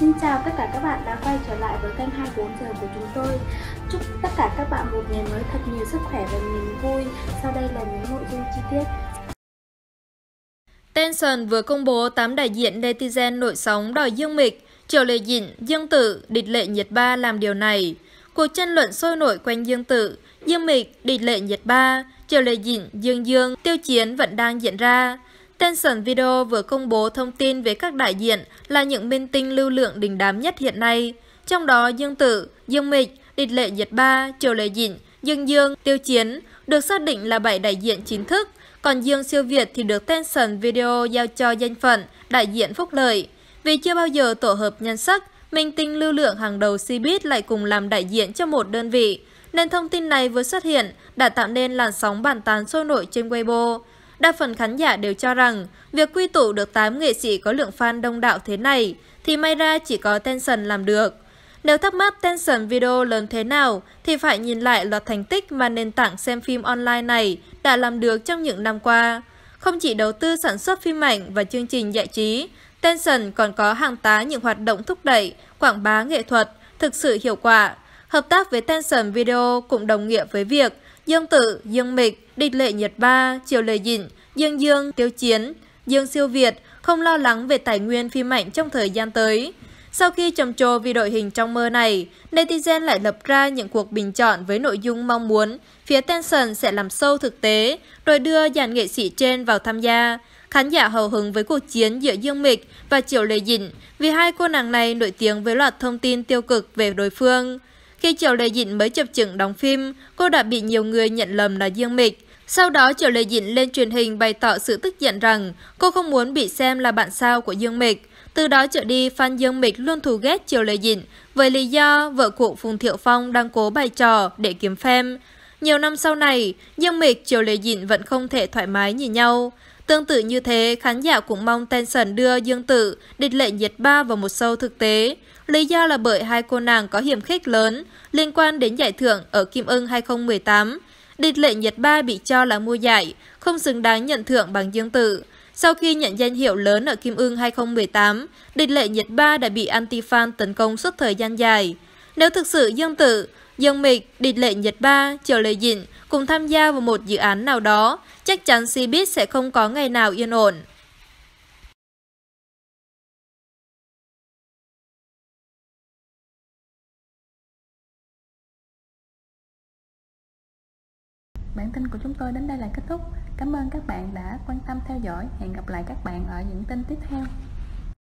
Xin chào tất cả các bạn đã quay trở lại với kênh 24 giờ của chúng tôi. Chúc tất cả các bạn một ngày mới thật nhiều sức khỏe và niềm vui. Sau đây là những nội dung chi tiết. Tension vừa công bố 8 đại diện netizen nổi sóng đòi Dương Mịch, Triều Lệ Dịn, Dương Tử, Địch Lệ Nhiệt Ba làm điều này. Cuộc tranh luận sôi nổi quanh Dương Tử, Dương Mịch, Địch Lệ Nhiệt Ba, Triều Lệ Dịn, Dương Dương, Tiêu Chiến vẫn đang diễn ra. Tencent Video vừa công bố thông tin về các đại diện là những minh tinh lưu lượng đình đám nhất hiện nay. Trong đó Dương Tử, Dương Mịch, Địch Lệ Nhiệt Ba, Triều Lệ Dịnh, Dương Dương, Tiêu Chiến được xác định là 7 đại diện chính thức, còn Dương Siêu Việt thì được Tencent Video giao cho danh phận đại diện phúc lợi. Vì chưa bao giờ tổ hợp nhân sắc, minh tinh lưu lượng hàng đầu Cbiz lại cùng làm đại diện cho một đơn vị, nên thông tin này vừa xuất hiện đã tạo nên làn sóng bàn tán sôi nổi trên Weibo. Đa phần khán giả đều cho rằng việc quy tụ được 8 nghệ sĩ có lượng fan đông đảo thế này thì may ra chỉ có Tencent làm được. Nếu thắc mắc Tencent Video lớn thế nào thì phải nhìn lại loạt thành tích mà nền tảng xem phim online này đã làm được trong những năm qua. Không chỉ đầu tư sản xuất phim ảnh và chương trình giải trí, Tencent còn có hàng tá những hoạt động thúc đẩy, quảng bá nghệ thuật thực sự hiệu quả. Hợp tác với Tencent Video cũng đồng nghĩa với việc Dương Tử, Dương Mịch, Địch Lệ Nhật Ba, Triều Lê Dịnh, Dương Dương, Tiêu Chiến, Dương Siêu Việt không lo lắng về tài nguyên phim ảnh trong thời gian tới. Sau khi trầm trồ vì đội hình trong mơ này, netizen lại lập ra những cuộc bình chọn với nội dung mong muốn phía Tencent sẽ làm sâu thực tế, rồi đưa dàn nghệ sĩ trên vào tham gia. Khán giả hào hứng với cuộc chiến giữa Dương Mịch và Triệu Lệ Dịnh vì hai cô nàng này nổi tiếng với loạt thông tin tiêu cực về đối phương. Khi Triệu Lệ Dịnh mới chập chững đóng phim, cô đã bị nhiều người nhận lầm là Dương Mịch. Sau đó Triệu Lệ Dĩnh lên truyền hình bày tỏ sự tức giận rằng cô không muốn bị xem là bạn sao của Dương Mịch. Từ đó trở đi, fan Dương Mịch luôn thù ghét Triệu Lệ Dĩnh với lý do vợ cụ Phùng Thiệu Phong đang cố bày trò để kiếm phem. Nhiều năm sau này, Dương Mịch, Triệu Lệ Dĩnh vẫn không thể thoải mái nhìn nhau. Tương tự như thế, khán giả cũng mong Tencent đưa Dương Tử, địch lệ nhiệt ba vào một show thực tế. Lý do là bởi hai cô nàng có hiểm khích lớn liên quan đến giải thưởng ở Kim Ưng 2018. Địch lệ Nhật ba bị cho là mua giải, không xứng đáng nhận thưởng bằng Dương Tử. Sau khi nhận danh hiệu lớn ở Kim Ưng 2018, địch lệ Nhật ba đã bị anti-fan tấn công suốt thời gian dài. Nếu thực sự Dương Tử, Dương Mịch, Địch Lệ Nhật Ba, Triều Lê Dịnh cùng tham gia vào một dự án nào đó, chắc chắn Cbiz sẽ không có ngày nào yên ổn. Bản tin của chúng tôi đến đây là kết thúc. Cảm ơn các bạn đã quan tâm theo dõi. Hẹn gặp lại các bạn ở những tin tiếp theo.